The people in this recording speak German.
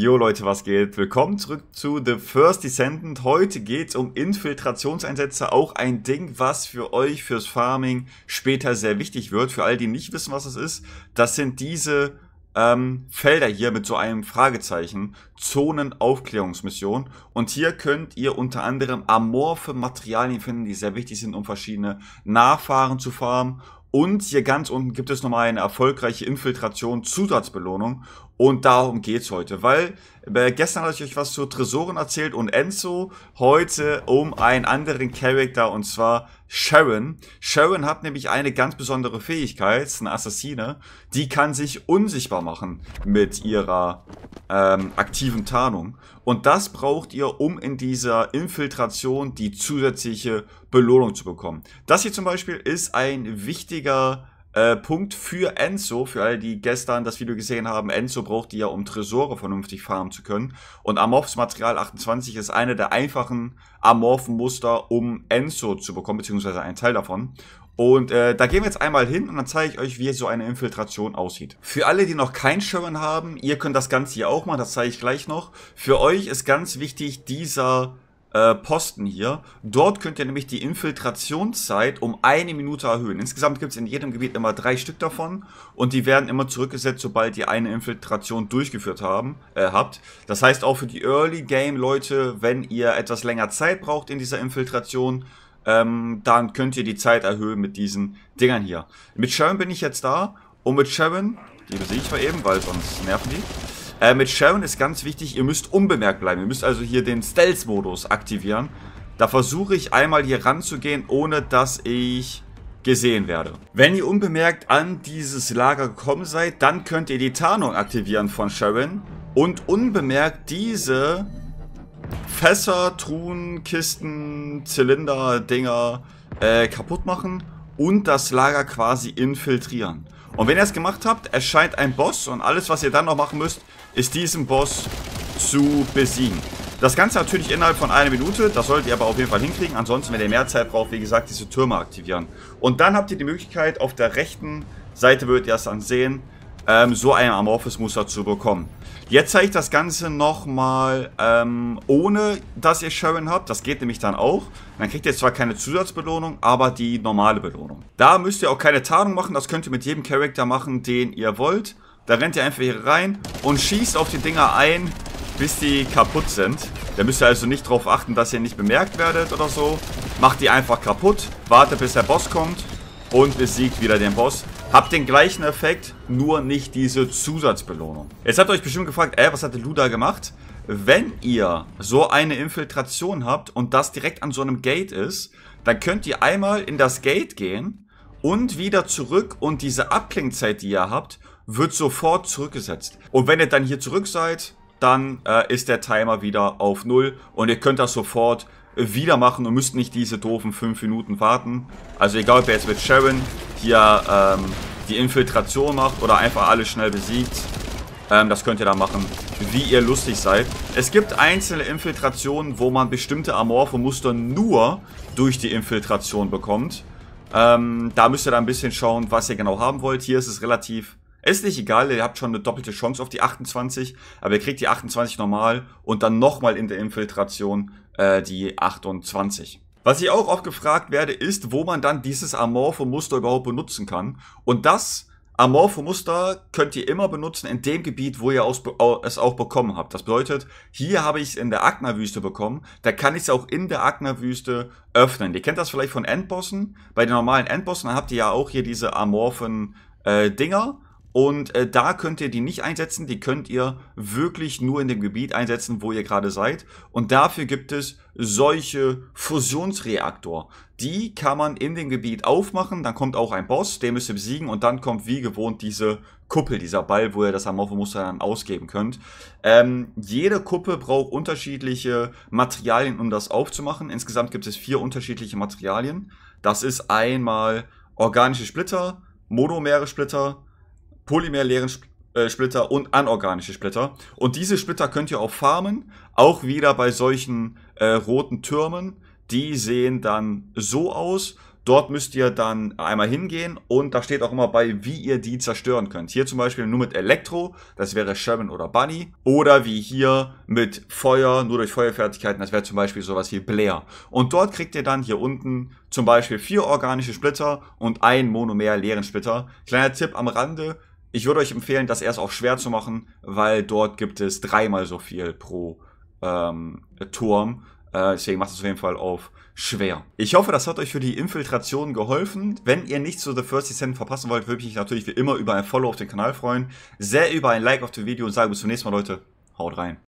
Jo Leute, was geht? Willkommen zurück zu The First Descendant. Heute geht's um Infiltrationseinsätze, auch ein Ding, was für euch fürs Farming später sehr wichtig wird. Für all die nicht wissen, was es ist, das sind diese ähm, Felder hier mit so einem Fragezeichen, Zonenaufklärungsmission. Und hier könnt ihr unter anderem amorphe Materialien finden, die sehr wichtig sind, um verschiedene Nachfahren zu farmen. Und hier ganz unten gibt es nochmal eine erfolgreiche Infiltration Zusatzbelohnung. Und darum geht's heute, weil äh, gestern hatte ich euch was zu Tresoren erzählt und Enzo heute um einen anderen Charakter und zwar Sharon. Sharon hat nämlich eine ganz besondere Fähigkeit, eine Assassine, die kann sich unsichtbar machen mit ihrer ähm, aktiven Tarnung. Und das braucht ihr, um in dieser Infiltration die zusätzliche Belohnung zu bekommen. Das hier zum Beispiel ist ein wichtiger äh, Punkt für Enzo, für alle, die gestern das Video gesehen haben. Enzo braucht die ja, um Tresore vernünftig farmen zu können. Und Amorphs Material 28 ist eine der einfachen amorphen Muster, um Enzo zu bekommen, beziehungsweise ein Teil davon. Und äh, da gehen wir jetzt einmal hin und dann zeige ich euch, wie so eine Infiltration aussieht. Für alle, die noch kein Sharon haben, ihr könnt das Ganze hier auch machen, das zeige ich gleich noch. Für euch ist ganz wichtig dieser äh, Posten hier. Dort könnt ihr nämlich die Infiltrationszeit um eine Minute erhöhen. Insgesamt gibt es in jedem Gebiet immer drei Stück davon und die werden immer zurückgesetzt, sobald ihr eine Infiltration durchgeführt haben, äh, habt. Das heißt auch für die Early Game Leute, wenn ihr etwas länger Zeit braucht in dieser Infiltration, ähm, dann könnt ihr die Zeit erhöhen mit diesen Dingern hier. Mit Sharon bin ich jetzt da und mit Sharon, die besiege ich mal eben, weil sonst nerven die. Äh, mit Sharon ist ganz wichtig, ihr müsst unbemerkt bleiben. Ihr müsst also hier den Stealth-Modus aktivieren. Da versuche ich einmal hier ranzugehen, ohne dass ich gesehen werde. Wenn ihr unbemerkt an dieses Lager gekommen seid, dann könnt ihr die Tarnung aktivieren von Sharon und unbemerkt diese Fässer, Truhen, Kisten, Zylinder, Dinger äh, kaputt machen und das Lager quasi infiltrieren. Und wenn ihr es gemacht habt, erscheint ein Boss und alles, was ihr dann noch machen müsst, ist diesen Boss zu besiegen. Das Ganze natürlich innerhalb von einer Minute, das solltet ihr aber auf jeden Fall hinkriegen. Ansonsten, wenn ihr mehr Zeit braucht, wie gesagt, diese Türme aktivieren. Und dann habt ihr die Möglichkeit, auf der rechten Seite würdet ihr es dann sehen, ähm, so ein amorphes Muster zu bekommen. Jetzt zeige ich das Ganze nochmal ähm, ohne, dass ihr Sharon habt. Das geht nämlich dann auch. Dann kriegt ihr zwar keine Zusatzbelohnung, aber die normale Belohnung. Da müsst ihr auch keine Tarnung machen. Das könnt ihr mit jedem Charakter machen, den ihr wollt. Da rennt ihr einfach hier rein und schießt auf die Dinger ein, bis die kaputt sind. Da müsst ihr also nicht darauf achten, dass ihr nicht bemerkt werdet oder so. Macht die einfach kaputt, wartet bis der Boss kommt und besiegt wieder den Boss. Habt den gleichen Effekt, nur nicht diese Zusatzbelohnung. Jetzt habt ihr euch bestimmt gefragt, ey, was hat der Luda gemacht? Wenn ihr so eine Infiltration habt und das direkt an so einem Gate ist, dann könnt ihr einmal in das Gate gehen und wieder zurück und diese Abklingzeit, die ihr habt, wird sofort zurückgesetzt. Und wenn ihr dann hier zurück seid, dann äh, ist der Timer wieder auf Null und ihr könnt das sofort wieder machen und müsst nicht diese doofen 5 Minuten warten. Also egal, ob ihr jetzt mit Sharon hier ähm, die Infiltration macht oder einfach alles schnell besiegt, ähm, das könnt ihr da machen, wie ihr lustig seid. Es gibt einzelne Infiltrationen, wo man bestimmte amorphe Muster nur durch die Infiltration bekommt. Ähm, da müsst ihr dann ein bisschen schauen, was ihr genau haben wollt. Hier ist es relativ ist nicht egal, ihr habt schon eine doppelte Chance auf die 28, aber ihr kriegt die 28 normal und dann nochmal in der Infiltration äh, die 28. Was ich auch oft gefragt werde, ist, wo man dann dieses amorphe Muster überhaupt benutzen kann. Und das amorphe Muster könnt ihr immer benutzen in dem Gebiet, wo ihr es auch bekommen habt. Das bedeutet, hier habe ich es in der Agna-Wüste bekommen, da kann ich es auch in der Agna-Wüste öffnen. Ihr kennt das vielleicht von Endbossen. Bei den normalen Endbossen habt ihr ja auch hier diese amorphen äh, Dinger. Und äh, da könnt ihr die nicht einsetzen, die könnt ihr wirklich nur in dem Gebiet einsetzen, wo ihr gerade seid. Und dafür gibt es solche Fusionsreaktor. Die kann man in dem Gebiet aufmachen, dann kommt auch ein Boss, den müsst ihr besiegen und dann kommt wie gewohnt diese Kuppel, dieser Ball, wo ihr das Amorphomuster dann ausgeben könnt. Ähm, jede Kuppel braucht unterschiedliche Materialien, um das aufzumachen. Insgesamt gibt es vier unterschiedliche Materialien. Das ist einmal organische Splitter, monomere Splitter, polymerleeren äh, Splitter und anorganische Splitter. Und diese Splitter könnt ihr auch farmen, auch wieder bei solchen äh, roten Türmen. Die sehen dann so aus. Dort müsst ihr dann einmal hingehen und da steht auch immer bei, wie ihr die zerstören könnt. Hier zum Beispiel nur mit Elektro, das wäre Sherman oder Bunny. Oder wie hier mit Feuer, nur durch Feuerfertigkeiten, das wäre zum Beispiel sowas wie Blair. Und dort kriegt ihr dann hier unten zum Beispiel vier organische Splitter und ein monomer leeren Splitter. Kleiner Tipp am Rande, ich würde euch empfehlen, das erst auch schwer zu machen, weil dort gibt es dreimal so viel pro ähm, Turm. Äh, deswegen macht es auf jeden Fall auf schwer. Ich hoffe, das hat euch für die Infiltration geholfen. Wenn ihr nichts zu The First Descent verpassen wollt, würde ich mich natürlich wie immer über ein Follow auf den Kanal freuen. Sehr über ein Like auf dem Video und sage bis zum nächsten Mal, Leute. Haut rein.